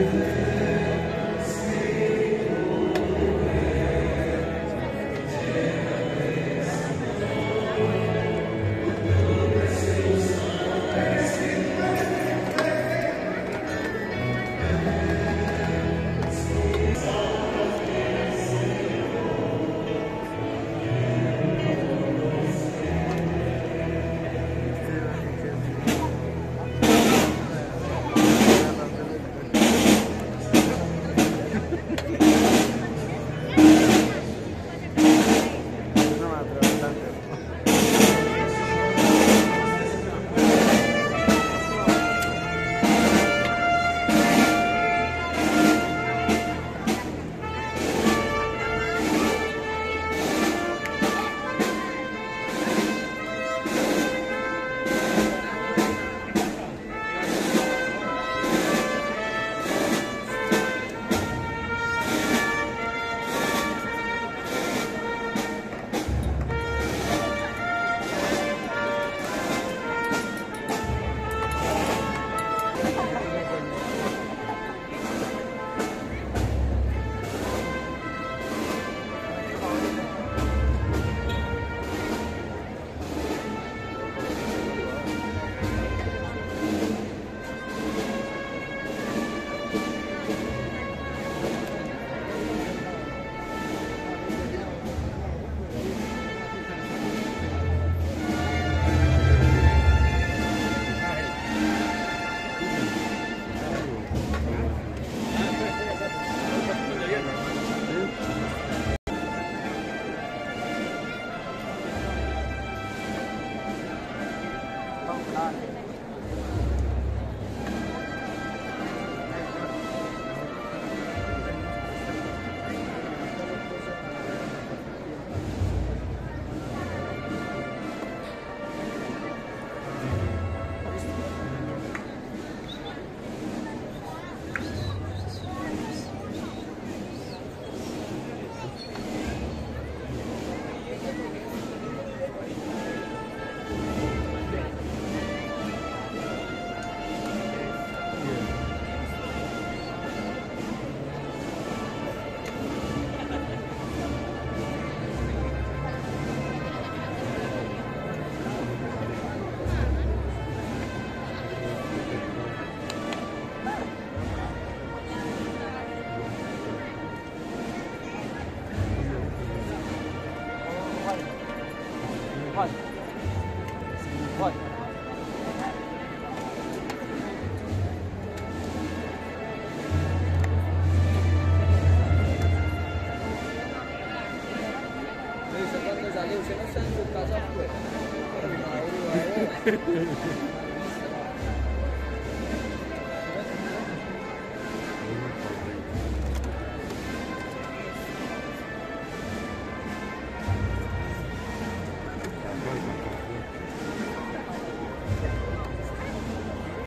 Amen. 六千，那三十八张贵，好贵。